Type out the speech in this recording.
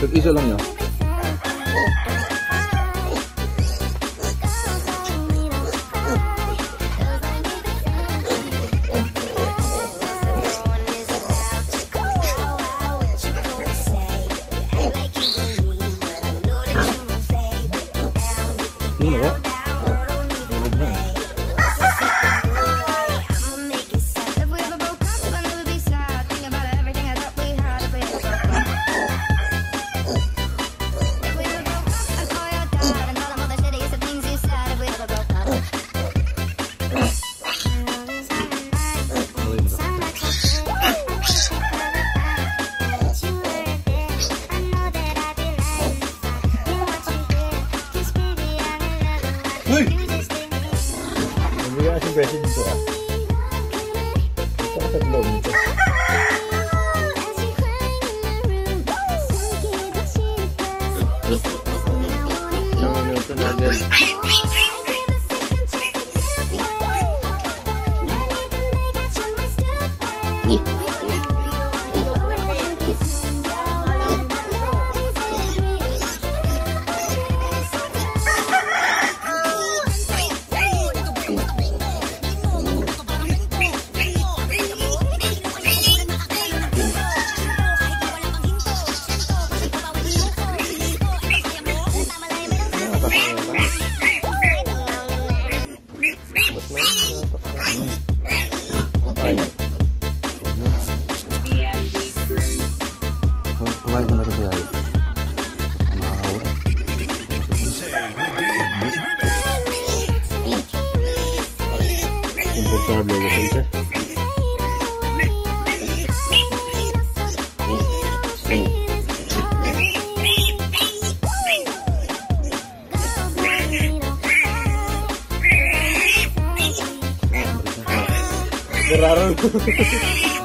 그, 이절은요. you know what? Uy! Nabigyan ka si Bessie dito ah. Saan sa globe nito? Nangangito na agad. Yeah. Kumain ko na ito siya. Nakakawala. Komportable Qué raro.